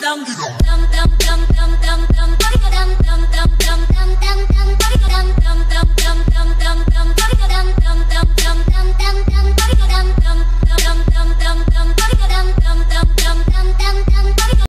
dum dum dum dum